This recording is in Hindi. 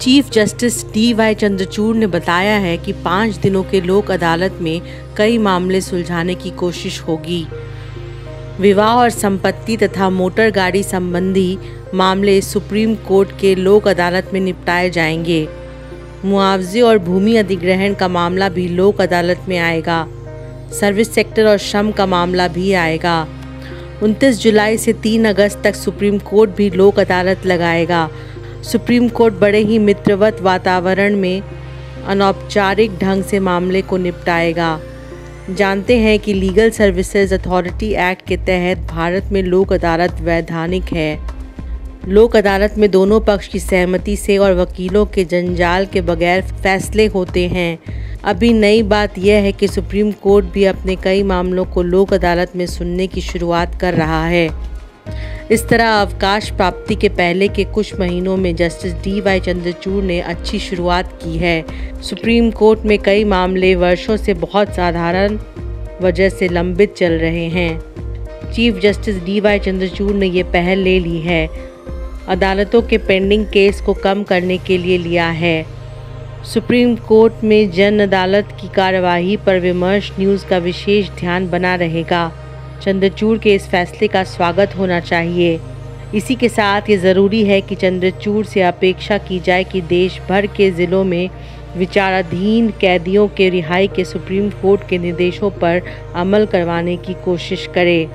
Chief justice D Y Chandrachud ने बताया है कि पाँच दिनों के लोक अदालत में कई मामले सुलझाने की कोशिश होगी। विवाह और संपत्ति तथा मोटर गाड़ी संबंधी मामले सुप्रीम कोर्ट के लोक अदालत में निपटाए जाएँगे। मुआवजे और भूमि अधिग्रहण का मामला भी लोक अदालत में आएगा। सर्विस सेक्टर और श्रम का मामला भी आएगा। 29 जुलाई से 3 अगस्त तक सुप्रीम कोर्ट भी लोक अदालत लगाएगा। सुप्रीम कोर्ट बड़े ही मित्रवत वातावरण में अनौपचारिक ढंग से मामले को निपटाएगा। जानते हैं कि लीगल सर्विसेज़ अथॉरिटी एक्ट के तहत भारत में लोक अदालत वैधानिक है। लोक अदालत में दोनों पक्ष की सहमति से और वकीलों के जंजाल के बगैर फैसले होते हैं। अभी नई बात यह है कि सुप्रीम कोर्ट भी अपने कई मामलों को लोक अदालत में सुनने की शुरुआत कर रहा है। इस तरह अवकाश प्राप्ति के पहले के कुछ महीनों में जस्टिस डी वाई चंद्रचूड़ ने अच्छी शुरुआत की है। सुप्रीम कोर्ट में कई मामले वर्षों से बहुत साधारण वजह से लंबित चल रहे हैं। Chief justice D Y Chandrachud ने ये पहल ले ली है। अदालतों के पेंडिंग केस को कम करने के लिए लिया है। सुप्रीम कोर्ट में जन अदालत की कार्यवाही पर विमर्श न्यूज़ का विशेष ध्यान बना रहेगा। चंद्रचूड़ के इस फैसले का स्वागत होना चाहिए। इसी के साथ ये ज़रूरी है कि चंद्रचूड़ से अपेक्षा की जाए कि देश भर के ज़िलों में विचाराधीन कैदियों के रिहाई के सुप्रीम कोर्ट के निर्देशों पर अमल करवाने की कोशिश करे।